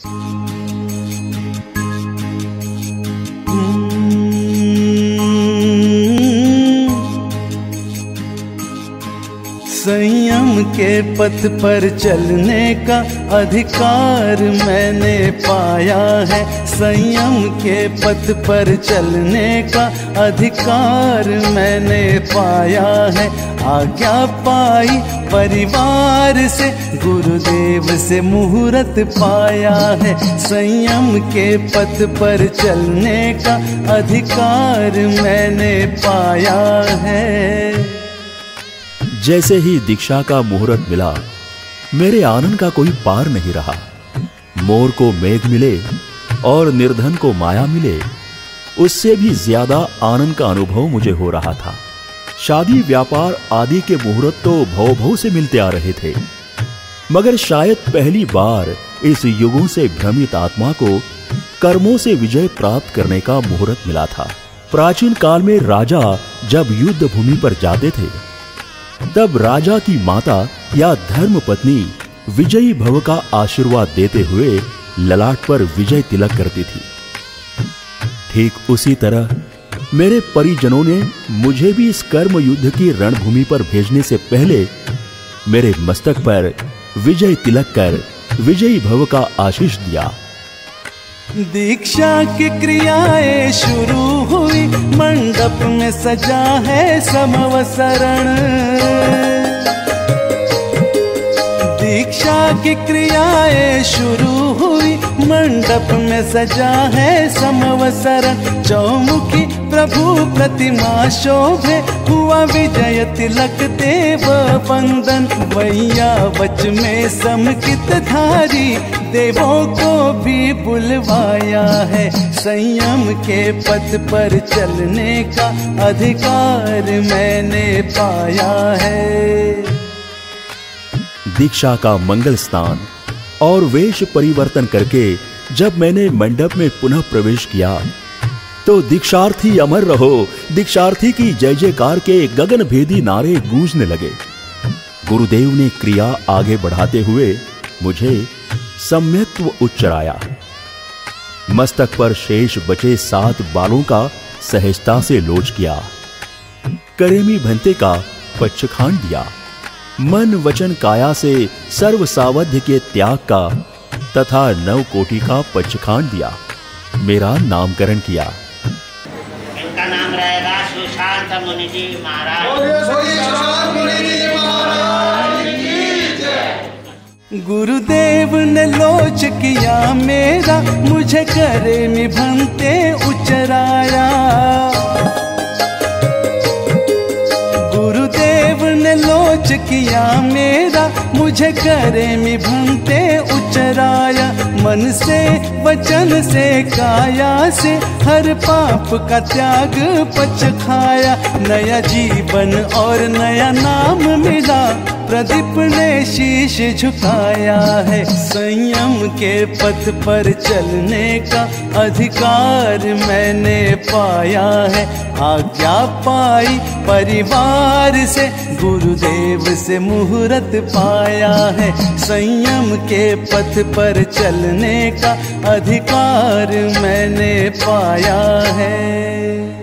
संयम के पथ पर चलने का अधिकार मैंने पाया है। संयम के पथ पर चलने का अधिकार मैंने पाया है। आज्ञा पाई परिवार से, गुरुदेव से मुहूर्त पाया है। संयम के पथ पर चलने का अधिकार मैंने पाया है। जैसे ही दीक्षा का मुहूर्त मिला, मेरे आनंद का कोई पार नहीं रहा। मोर को मेघ मिले और निर्धन को माया मिले, उससे भी ज़्यादा आनंद का अनुभव मुझे हो रहा था। शादी, व्यापार आदि के मुहूर्त तो भव भव से मिलते आ रहे थे। मगर शायद पहली बार इस युगों से भ्रमित आत्मा को कर्मों से विजय प्राप्त करने का मुहूर्त मिला था। प्राचीन काल में राजा जब युद्ध भूमि पर जाते थे, तब राजा की माता या धर्म पत्नी विजयी भव का आशीर्वाद देते हुए ललाट पर विजय तिलक करती थी। ठीक उसी तरह मेरे परिजनों ने मुझे भी इस कर्म युद्ध की रणभूमि पर भेजने से पहले मेरे मस्तक पर विजय तिलक कर विजयी भव का आशीष दिया। दीक्षा की क्रियाएँ शुरू हुई, मंडप में सजा है समवसरण। की क्रियाएँ शुरू हुई। मंडप में सजा है समवसरण चौमुखी प्रभु प्रतिमा शोभे। हुआ विजय तिलक देव बंदन भैया बच में समकित धारी। देवों को भी बुलवाया है। संयम के पथ पर चलने का अधिकार मैंने पाया है। दीक्षा का मंगल स्नान और वेश परिवर्तन करके जब मैंने मंडप में पुनः प्रवेश किया तो दीक्षार्थी अमर रहो। दीक्षार्थी की जय जयकार के गगन भेदी नारे गूंजने लगे। गुरुदेव ने क्रिया आगे बढ़ाते हुए मुझे सम्यत्व उच्चराया मस्तक पर शेष बचे सात बालों का सहजता से लोच किया। करेमी भंते का पच्छखान दिया। मन वचन काया से सर्व सावध्य के त्याग का तथा नव कोटि का पच्छखान दिया। मेरा नामकरण किया। इनका नाम रहेगा सुशांत मुनि जी महाराज गुरुदेव ने लोच किया मेरा मुझे करे मिभंते उचराया। ने किया मेरा, मुझे करे भंगते उचराया मन से, वचन से, काया से, हर पाप का त्याग पच खाया नया जीवन और नया नाम मिला। प्रदीप ने शीश झुकाया है संयम के पथ पर चलने का अधिकार मैंने पाया है। आज्ञा पाई परिवार से, गुरुदेव से मुहूर्त पाया है। संयम के पथ पर चलने का अधिकार मैंने पाया है।